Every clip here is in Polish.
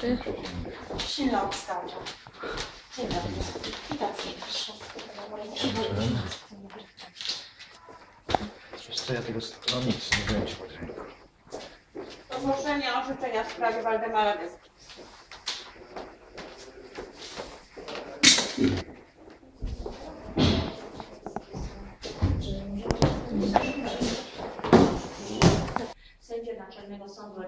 dobry. Silna obstawa. Dzień dobry. Wiesz co, ja tego... No nic, nie ci powiedzieć. Ogłoszenie orzeczenia w sprawie Waldemara Deski. Sędzia Naczelnego Sądu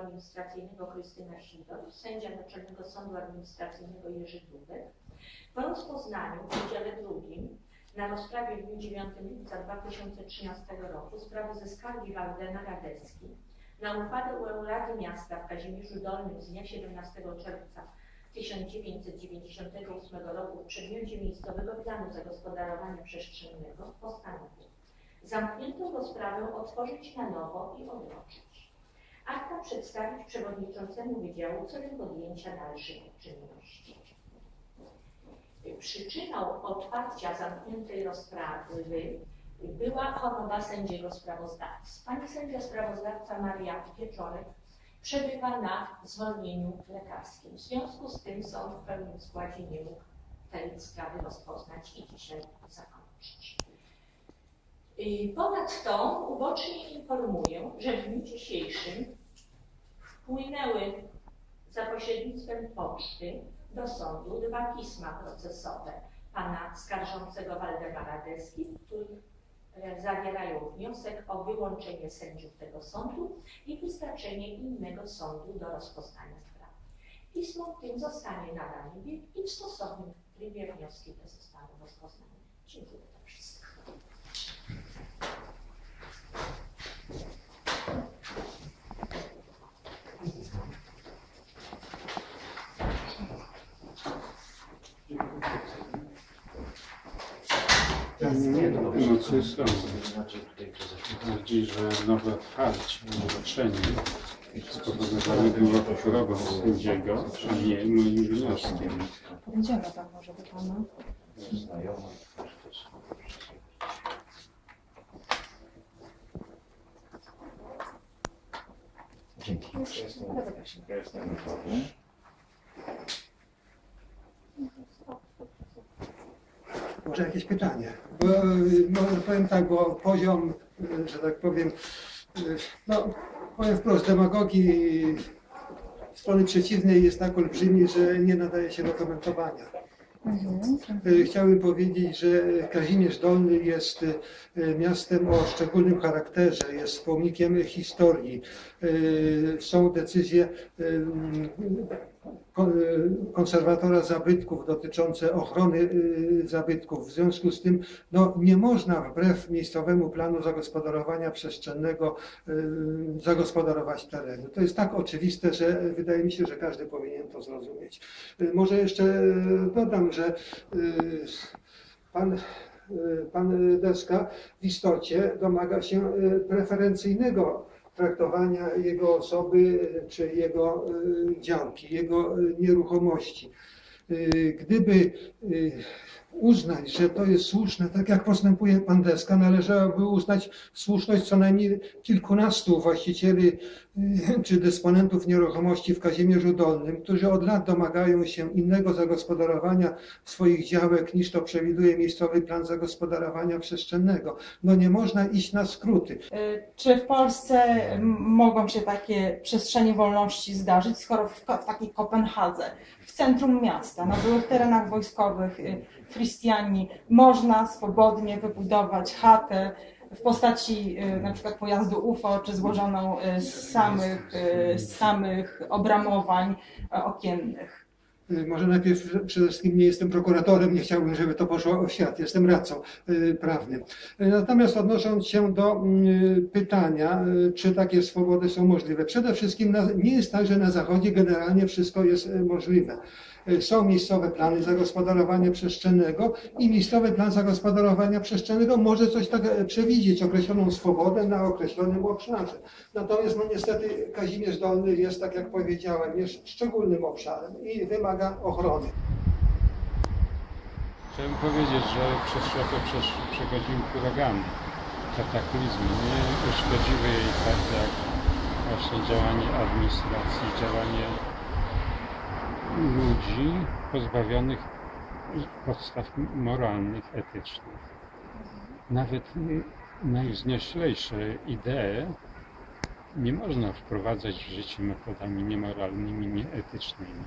Administracyjnego Krystyna Sidor, sędzia Naczelnego Sądu Administracyjnego Jerzy Dudek po rozpoznaniu w udziale drugim na rozprawie w dniu 9 lipca 2013 roku sprawy ze skargi Waldemara Deski na uchwałę Rady Miasta w Kazimierzu Dolnym z dnia 17 czerwca 1998 roku w przedmiocie miejscowego planu zagospodarowania przestrzennego postanowił zamkniętą rozprawę otworzyć na nowo i odroczyć. Akta przedstawić przewodniczącemu Wydziału celem podjęcia dalszych czynności. Przyczyną otwarcia zamkniętej rozprawy była choroba sędziego sprawozdawcy. Pani sędzia sprawozdawca Maria Pieczorek przebywa na zwolnieniu lekarskim. W związku z tym sąd w pełnym składzie nie mógł tej sprawy rozpoznać i dzisiaj zakończyć. Ponadto ubocznie informuję, że w dniu dzisiejszym wpłynęły za pośrednictwem poczty do sądu dwa pisma procesowe pana skarżącego Waldemara Deski, w których e, zawierają wniosek o wyłączenie sędziów tego sądu i wyznaczenie innego sądu do rozpoznania sprawy. Pismo tym zostanie nadane i w stosownym trybie wnioski te zostaną rozpoznane. Dziękuję Są. Tutaj to zeszło. Bardziej, że nowe otwarcie, otoczenie spowodowane było chorobą sędziego, a nie moim wnioskiem. Będziemy tam może do pana. Znajomy. Dzięki. Bardzo proszę. Może jakieś pytanie? Bo, no, powiem tak, bo poziom, y, że tak powiem, y, no powiem wprost, demagogii strony przeciwnej jest tak olbrzymi, że nie nadaje się do komentowania. Mhm. Chciałbym powiedzieć, że Kazimierz Dolny jest miastem o szczególnym charakterze, jest pomnikiem historii. Są decyzje konserwatora zabytków dotyczące ochrony y, zabytków. W związku z tym no, nie można wbrew miejscowemu planu zagospodarowania przestrzennego y, zagospodarować terenu. To jest tak oczywiste, że wydaje mi się, że każdy powinien to zrozumieć. Y, Może jeszcze dodam, że pan, pan Deska w istocie domaga się preferencyjnego traktowania jego osoby czy jego y, działki, jego y, nieruchomości. Y, Gdyby uznać, że to jest słuszne, tak jak postępuje pan Deska, należałoby uznać słuszność co najmniej kilkunastu właścicieli y, czy dysponentów nieruchomości w Kazimierzu Dolnym, którzy od lat domagają się innego zagospodarowania swoich działek niż to przewiduje miejscowy plan zagospodarowania przestrzennego. No nie można iść na skróty. Y, Czy w Polsce mogą się takie przestrzenie wolności zdarzyć, skoro w, takiej Kopenhadze, w centrum miasta, na byłych terenach wojskowych Chrystiani, można swobodnie wybudować chatę w postaci y, na przykład pojazdu UFO, czy złożoną y, z samych, y, z samych obramowań okiennych. Y, Może najpierw przede wszystkim nie jestem prokuratorem, nie chciałbym, żeby to poszło w świat. Jestem radcą y, prawnym. Y, Natomiast odnosząc się do y, pytania, czy takie swobody są możliwe. Przede wszystkim nie jest tak, że na Zachodzie generalnie wszystko jest możliwe. Są miejscowe plany zagospodarowania przestrzennego i miejscowy plan zagospodarowania przestrzennego może coś tak przewidzieć, określoną swobodę na określonym obszarze. Natomiast no niestety Kazimierz Dolny jest, tak jak powiedziałem, jest szczególnym obszarem i wymaga ochrony. Chciałem powiedzieć, że przez Szopę przesz- przechodziły huragany, kataklizmy. Nie uszkodziły jej tak jak właśnie działanie administracji, działanie ludzi pozbawionych podstaw moralnych, etycznych. Nawet najwznioślejsze idee nie można wprowadzać w życie metodami niemoralnymi, nieetycznymi.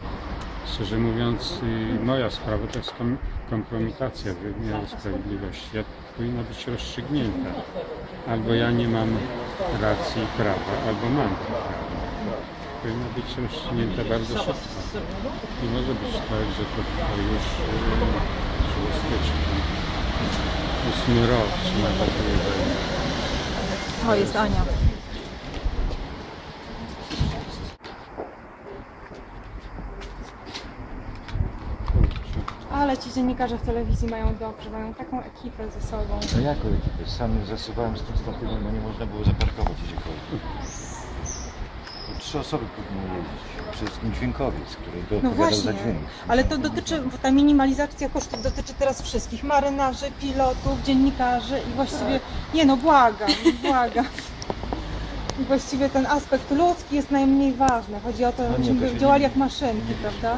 Szczerze mówiąc, y, moja sprawa to jest kom- kompromitacja wymiaru sprawiedliwości. Ja powinna być rozstrzygnięta. Albo ja nie mam racji prawa, albo mam to prawo. Powinna być rozstrzygnięta bardzo szybko. Nie może być tak, że to trwa już y, szósty czy tam ósmy rok, czy nawet dłużej. O, jest Ania. Ale ci dziennikarze w telewizji mają dobrze, mają taką ekipę ze sobą. No jaką ekipę? Sam zasuwałem z tym statywem, bo nie można było zaparkować gdziekolwiek. To Trzy osoby powinny jeździć. Przede wszystkim dźwiękowiec, który by No odpowiadał za dźwięk. ale to dotyczy, bo ta minimalizacja kosztów dotyczy teraz wszystkich. Marynarzy, pilotów, dziennikarzy i właściwie, nie no, błagam, błagam. I właściwie ten aspekt ludzki jest najmniej ważny. Chodzi o to, No żebyśmy to działali jak maszynki, prawda?